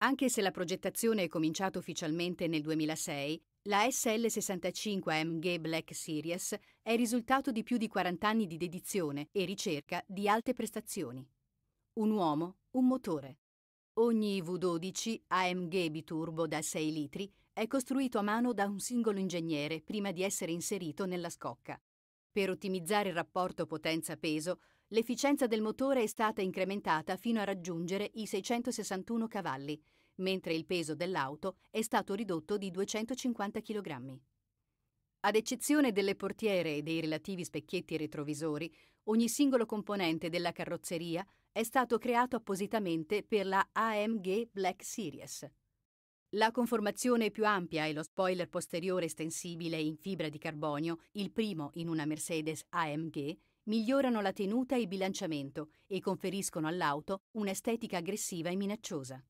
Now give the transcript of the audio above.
Anche se la progettazione è cominciata ufficialmente nel 2006, la SL65 AMG Black Series è il risultato di più di 40 anni di dedizione e ricerca di alte prestazioni. Un uomo, un motore. Ogni V12 AMG biturbo da 6 litri è costruito a mano da un singolo ingegnere prima di essere inserito nella scocca. Per ottimizzare il rapporto potenza-peso, l'efficienza del motore è stata incrementata fino a raggiungere i 661 cavalli, mentre il peso dell'auto è stato ridotto di 250 kg. Ad eccezione delle portiere e dei relativi specchietti retrovisori, ogni singolo componente della carrozzeria è stato creato appositamente per la AMG Black Series. La conformazione più ampia e lo spoiler posteriore estensibile in fibra di carbonio, il primo in una Mercedes AMG, migliorano la tenuta e il bilanciamento e conferiscono all'auto un'estetica aggressiva e minacciosa.